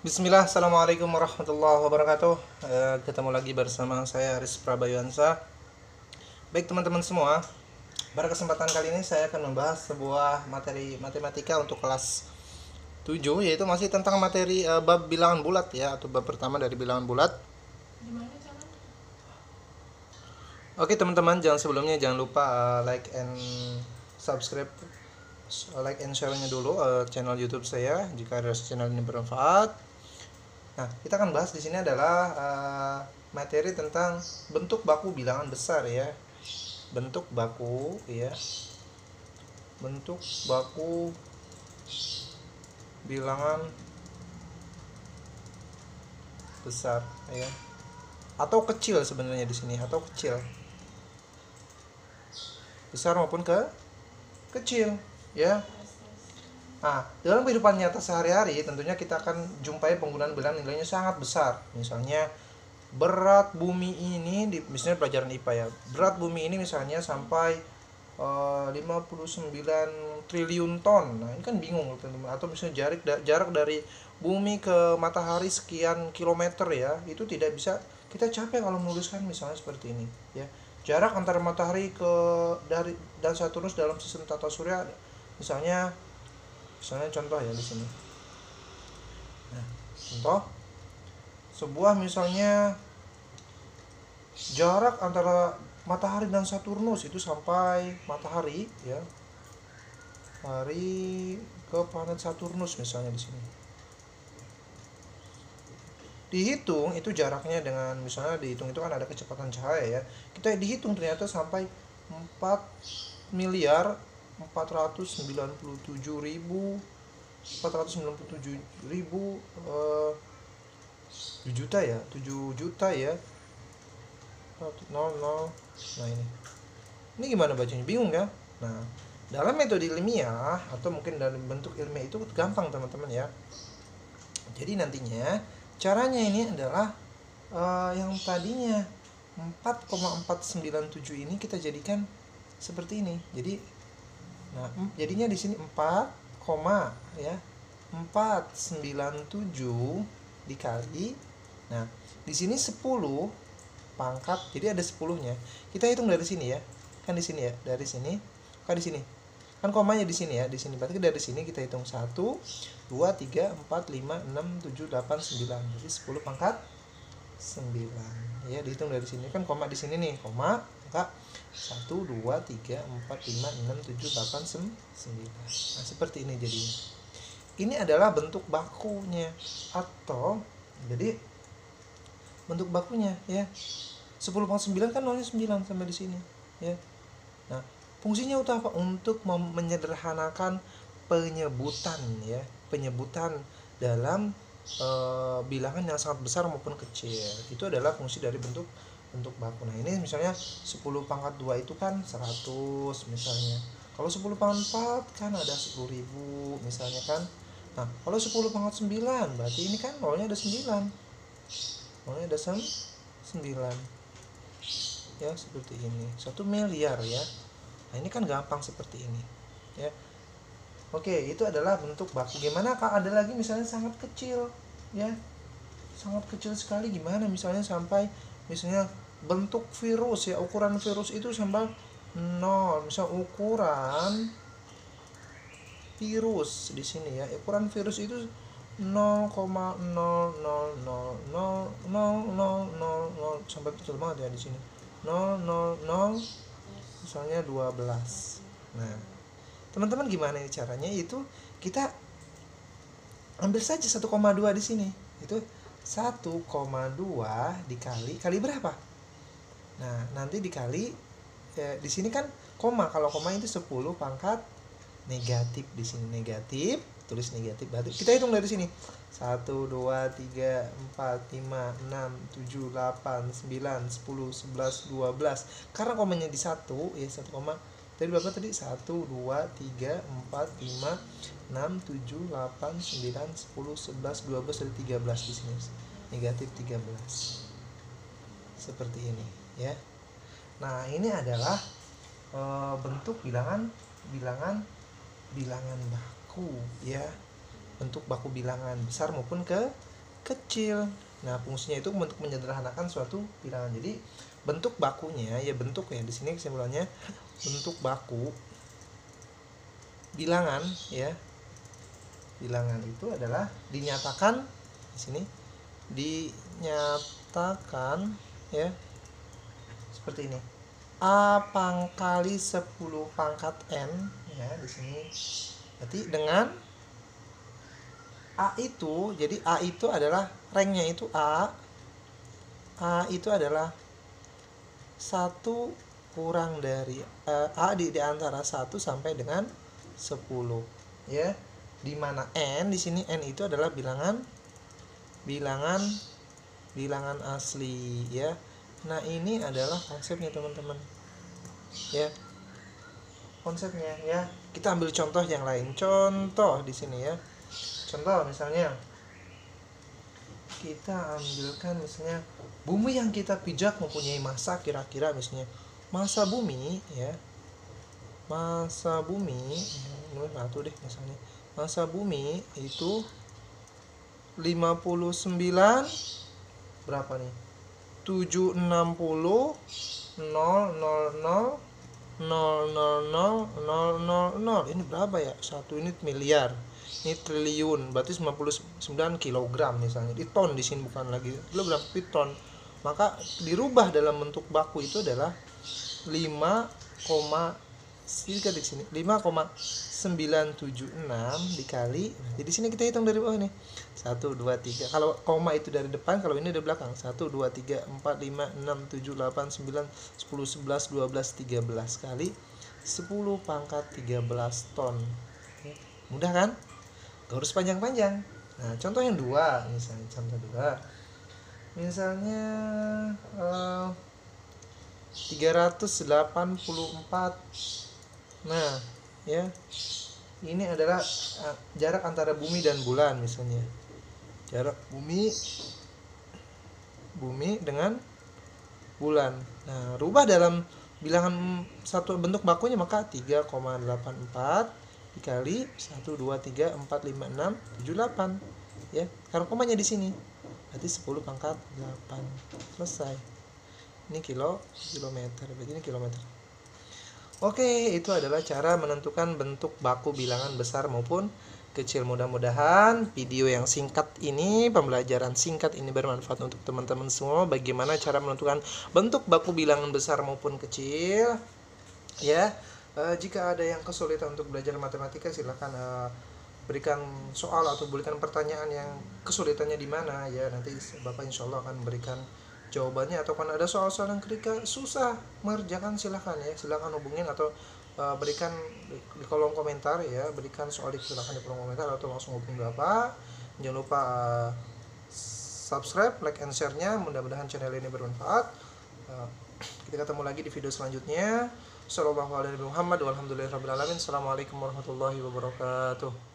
Bismillah, Assalamualaikum warahmatullahi wabarakatuh. Eh, Ketemu lagi bersama saya Aris Prabayuansa Baik teman-teman semua Pada kesempatan kali ini saya akan membahas sebuah materi matematika untuk kelas 7 Yaitu masih tentang materi eh, bab bilangan bulat ya Atau bab pertama dari bilangan bulat. Oke teman-teman, jangan sebelumnya jangan lupa eh, like and subscribe like and share-nya dulu eh, channel YouTube saya jika ada channel ini bermanfaat. Nah, kita akan bahas di sini adalah eh, materi tentang bentuk baku bilangan besar ya. Bentuk baku ya. Bentuk baku bilangan besar ya. Atau kecil sebenarnya di sini atau kecil. Besar maupun ke kecil ya. Nah, dalam kehidupan nyata sehari-hari tentunya kita akan jumpai penggunaan bilangan nilainya sangat besar. Misalnya berat bumi ini di misalnya pelajaran IPA ya. Berat bumi ini misalnya sampai eh, 59 triliun ton. Nah, ini kan bingung teman-teman. Atau misalnya jarak da- jarak dari bumi ke matahari sekian kilometer ya. Itu tidak bisa kita capek kalau menuliskan misalnya seperti ini ya. Jarak antara matahari ke dari dan Saturnus dalam sistem tata surya misalnya misalnya contoh ya di sini. Nah contoh. Sebuah misalnya jarak antara matahari dan Saturnus itu sampai matahari ya. Hari ke planet Saturnus misalnya di sini. Dihitung itu jaraknya dengan misalnya dihitung itu kan ada kecepatan cahaya ya. Kita dihitung ternyata sampai 4 miliar 497 ribu 497 ribu eh, 7 juta ya? 7 juta ya? 0 0 nah ini. Ini gimana bacanya? Bingung ya? Nah dalam metode ilmiah atau mungkin dalam bentuk ilmiah itu gampang teman-teman ya. Jadi nantinya caranya ini adalah eh, yang tadinya 4,497 ini kita jadikan seperti ini. Jadi Nah, em- jadinya di sini 4, koma ya. 497 dikali Nah, di sini 10 pangkat. Jadi ada 10-nya. Kita hitung dari sini ya. Kan di sini ya, dari sini. Kan di sini. Kan komanya di sini ya, di sini. Berarti dari sini kita hitung 1 2 3 4 5 6 7 8 9. Jadi 10 pangkat 9. Ya, dihitung dari sini. Kan koma di sini nih, koma, angka 1 2 3 4 5 6 7 8 9. Nah, seperti ini jadinya. Ini adalah bentuk bakunya atau jadi bentuk bakunya ya. 10 pangkat 9 kan nolnya 9 sampai di sini ya. Nah, fungsinya untuk apa? Untuk menyederhanakan penyebutan ya, penyebutan dalam eh, bilangan yang sangat besar maupun kecil. Itu adalah fungsi dari bentuk bentuk baku. Nah, ini misalnya 10 pangkat 2 itu kan 100 misalnya. Kalau 10 pangkat 4 kan ada 10.000 misalnya kan. Nah, kalau 10 pangkat 9 berarti ini kan nolnya ada 9. Nolnya ada 9. Ya, seperti ini. 1 miliar ya. Nah, ini kan gampang seperti ini. Ya. Oke, itu adalah bentuk baku. Gimana kalau ada lagi misalnya sangat kecil, ya. Sangat kecil sekali gimana misalnya sampai misalnya bentuk virus ya, ukuran virus itu sampai 0. Misal ukuran virus di sini ya. Ukuran virus itu 0,000000000 sampai kecil banget ya di sini. 000 misalnya 12. Nah, teman-teman gimana caranya itu kita ambil saja 1,2 di sini itu 1,2 dikali kali berapa? Nah nanti dikali ya, di sini kan koma. Kalau koma itu 10 pangkat negatif. Di sini negatif tulis negatif. Berarti kita hitung dari sini. 1 2 3 4 5 6 7 8 9 10 11 12 karena komanya di satu ya 1 koma tadi berapa tadi? 1 2 3 4 5 6 7 8 9 10 11 12 dari 13 di sini. Negatif 13 seperti ini ya. Nah ini adalah eh, bentuk bilangan bilangan bilangan baku ya. Bentuk baku bilangan besar maupun ke kecil nah fungsinya itu untuk menyederhanakan suatu bilangan jadi bentuk bakunya ya bentuk ya di sini kesimpulannya bentuk baku bilangan ya. Bilangan itu adalah dinyatakan di sini dinyatakan ya seperti ini. A pangkali 10 pangkat n ya di sini. Berarti dengan a itu jadi a itu adalah ranknya itu a. A itu adalah satu kurang dari uh, a di, di antara 1 sampai dengan 10 ya. Di mana n di sini n itu adalah bilangan bilangan bilangan asli ya. Nah ini adalah konsepnya teman-teman ya. Konsepnya ya. Kita ambil contoh yang lain. Contoh di sini ya contoh misalnya kita ambilkan misalnya bumi yang kita pijak mempunyai masa kira-kira misalnya masa bumi ya. Masa bumi ini satu deh misalnya. Masa bumi itu 59 berapa nih? 760 000 000 ini berapa ya? Satu ini miliar. Ini triliun. Berarti 99 kilogram misalnya. Di ton di sini bukan lagi. Kilogram tapi ton. Maka dirubah dalam bentuk baku itu adalah 5, sedikit di sini 5,976 dikali jadi sini kita hitung dari bawah nih 1 2 3 kalau koma itu dari depan kalau ini dari belakang. 1 2 3 4 5 6 7 8 9 10 11 12 13 kali 10 pangkat 13 ton. Mudah kan? Gak harus panjang-panjang. Nah contoh yang dua misalnya contoh dua. Misalnya uh, 384 Nah, ya. Ini adalah jarak antara bumi dan bulan misalnya. Jarak bumi bumi dengan bulan. Nah, rubah dalam bilangan satu bentuk bakunya maka 3,84 dikali 1 2 3 4 5 6 7 8 ya karena komanya di sini berarti 10 pangkat 8 selesai ini kilo kilometer berarti ini kilometer Oke, itu adalah cara menentukan bentuk baku bilangan besar maupun kecil. Mudah-mudahan video yang singkat ini, pembelajaran singkat ini bermanfaat untuk teman-teman semua. Bagaimana cara menentukan bentuk baku bilangan besar maupun kecil. Ya, e, jika ada yang kesulitan untuk belajar matematika, silahkan e, berikan soal atau berikan pertanyaan yang kesulitannya di mana ya. Nanti Bapak insya Allah akan berikan jawabannya atau kan ada soal-soal yang ketika susah mengerjakan silahkan ya silahkan hubungin atau uh, berikan di, kolom komentar ya berikan soal di silahkan di kolom komentar atau langsung hubungi bapak. Jangan lupa uh, subscribe like and share nya mudah-mudahan channel ini bermanfaat. Uh, kita ketemu lagi di video selanjutnya. Assalamualaikum warahmatullahi wabarakatuh